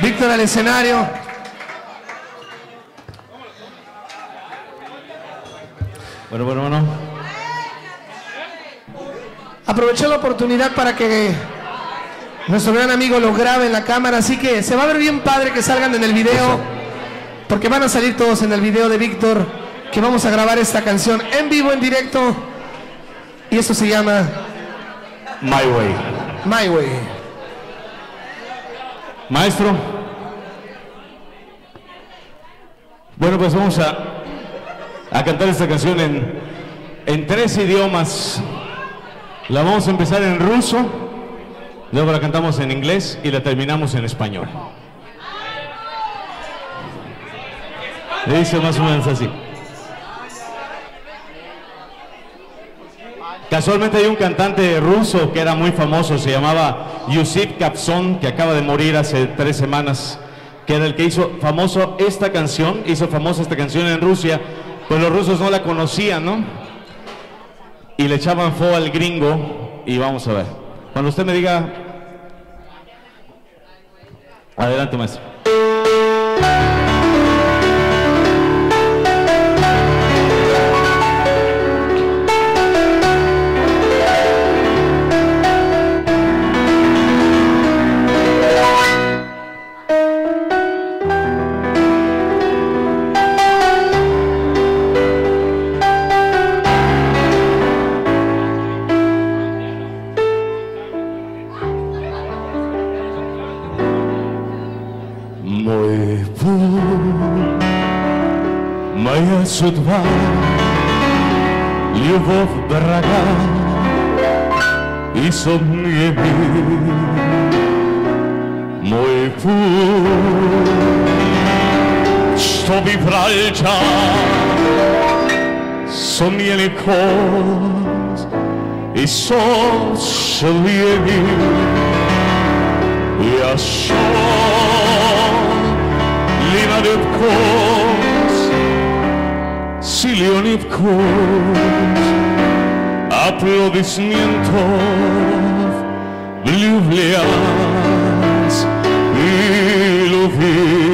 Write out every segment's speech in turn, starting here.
Víctor al escenario. Bueno, bueno, bueno. Aproveché la oportunidad para que nuestro gran amigo lo grabe en la cámara, así que se va a ver bien padre que salgan en el video, porque van a salir todos en el video de Víctor, que vamos a grabar esta canción en vivo, en directo, y esto se llama My Way. My Way. Maestro. Bueno, pues vamos a, a cantar esta canción en, en tres idiomas. La vamos a empezar en ruso, luego la cantamos en inglés y la terminamos en español. Le dice más o menos así. Casualmente hay un cantante ruso que era muy famoso, se llamaba Yusif Kapson, que acaba de morir hace tres semanas, que era el que hizo famoso esta canción, hizo famosa esta canción en Rusia, pues los rusos no la conocían, ¿no? Y le echaban fo al gringo y vamos a ver. Cuando usted me diga... Adelante, maestro. Мой путь, моя судьба, любовь дорога и сонные мир. Мой путь, чтобы пролетать, сон ели кость и сон мир. Я шел לבכות, Silion לבכות, Applaudismientos, Ljubljans, Ljubljans.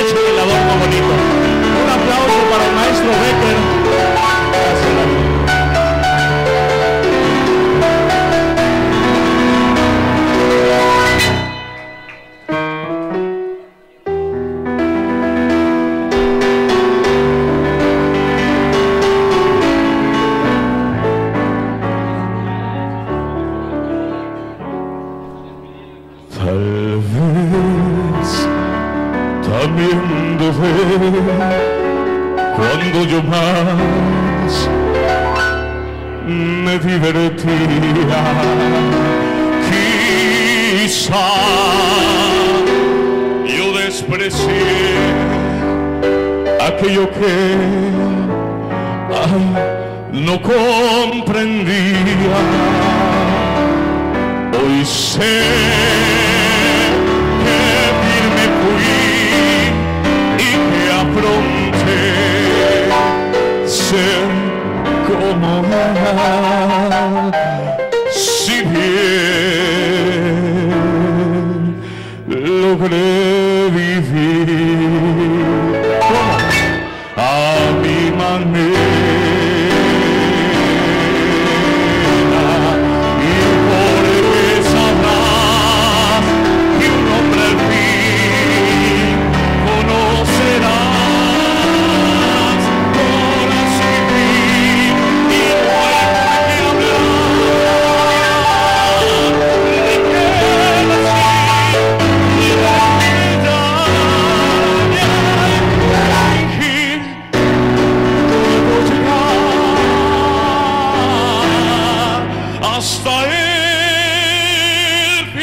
el bonito. Un aplauso para el maestro Becker también de cuando yo más me divertía. Quizá yo desprecié aquello que ay, no comprendía. Hoy sé Brasil, Felipe!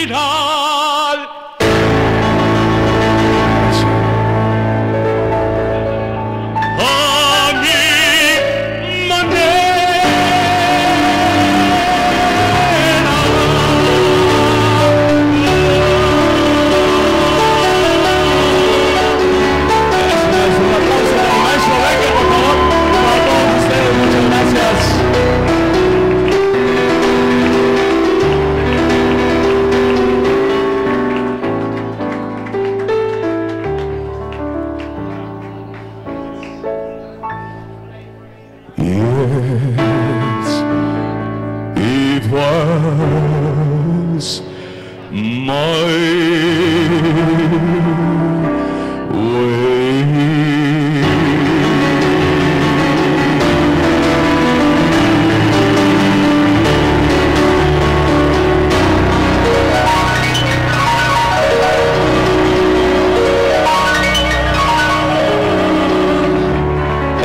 Marina.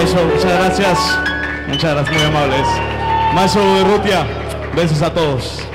Eso muchas gracias, muchas gracias muy amables. Maestro de Rutia, besos a todos.